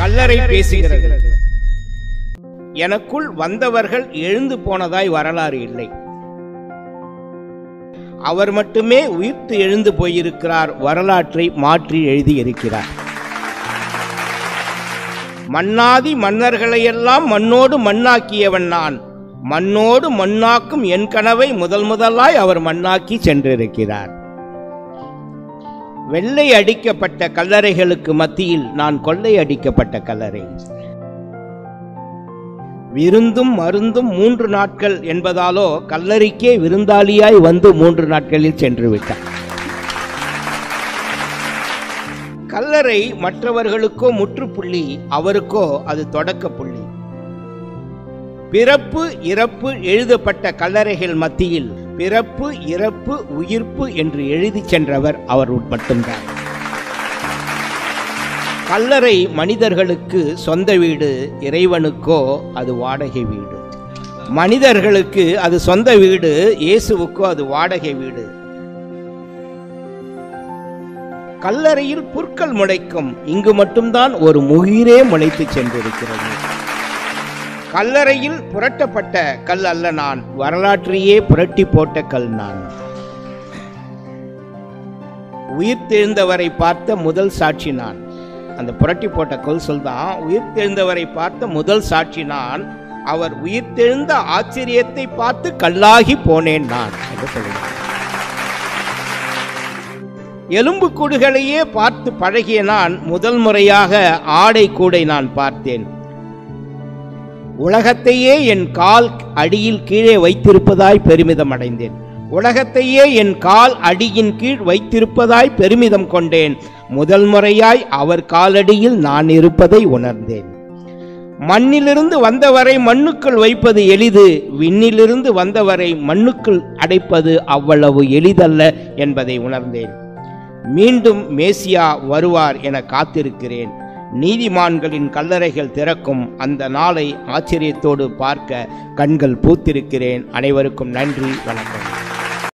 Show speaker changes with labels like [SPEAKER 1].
[SPEAKER 1] கல்லறை பேசுகிறது. எனக்குள் வந்தவர்கள் எழுந்து போனதாய் வரலாறு இல்லை. அவர் மட்டுமே உயிர்த்து எழுந்து போயிருக்கிறார் வரலாற்றை மாற்றி எழுதியிருக்கிறார் மன்னாதி மன்னர்களையெல்லாம் மண்ணோடு மண்ணாக்கியவன் நான். மண்ணோடு மண்ணாக்கும் என் கனவை முதல் முதலாய் அவர் மண்ணாக்கி சென்றிருக்கிறார். வெள்ளை அடிக்கப்பட்ட கல்லறைகளுக்கு மத்தியில் நான் கொள்ளை அடிக்கப்பட்ட கல்லறை. விருந்தும் மருந்தும் மூன்று நாட்கள் என்பதாலோ கல்லறைக்கே விருந்தாளியாய் வந்து மூன்று நாட்களில் சென்று விட்டார் கல்லறை மற்றவர்களுக்கோ முற்றுப்புள்ளி அவருக்கோ அது தொடக்க புள்ளி. பிறப்பு இறப்பு எழுதப்பட்ட கல்லறைகள் மத்தியில் பிறப்பு இறப்பு உயிர்ப்பு என்று எழுதி சென்றவர் அவர் மட்டும்தான் கல்லறை மனிதர்களுக்கு சொந்த வீடு இறைவனுக்கோ அது வாடகை வீடு. மனிதர்களுக்கு அது சொந்த வீடு இயேசுவுக்கோ அது வாடகை வீடு. கல்லறையில் புற்கள் முளைக்கும் இங்கு மட்டும்தான் ஒரு முகிரே முளைத்து சென்றிருக்கிறது. கல்லறையில் புரட்டப்பட்ட கல் அல்ல நான் வரலாற்றையே புரட்டி போட்ட கல் நான். உயிர்த்தெழுந்தவரை பார்த்த முதல் சாட்சி நான். அந்த புரட்டி போட்ட கொல் சொல் தான் உயிர்த்தெழுந்தவரை பார்த்த முதல் சாட்சி நான். அவர் உயிர்த்தெழுந்த ஆச்சரியத்தை பார்த்து கல்லாகி போனேன் நான் என்று சொல்கிறார் எலும்பு கூடுகளையே பார்த்து பழகிய நான் முதல் முறையாக ஆடை கூடை நான் பார்த்தேன். உலகத்தையே என் கால் அடியில் கீழே வைத்திருப்பதாய் பெருமிதம் அடைந்தேன். உலகத்தையே என் கால் அடியின் கீழ் வைத்திருப்பதாய் பெருமிதம் கொண்டேன். முதல் முறையாய் அவர் காலடியில் நான் இருப்பதை உணர்ந்தேன். மண்ணிலிருந்து வந்தவரை மண்ணுக்குள் வைப்பது எளிது விண்ணிலிருந்து வந்தவரை மண்ணுக்குள் அடைப்பது அவ்வளவு எளிதல்ல என்பதை உணர்ந்தேன். மீண்டும் மேசியா வருவார் என காத்திருக்கிறேன். நீதிமான்களின் கல்லறைகள் திறக்கும் அந்த நாளை ஆச்சரியத்தோடு பார்க்க கண்கள் பூத்திருக்கிறேன். அனைவருக்கும் நன்றி வணக்கம்.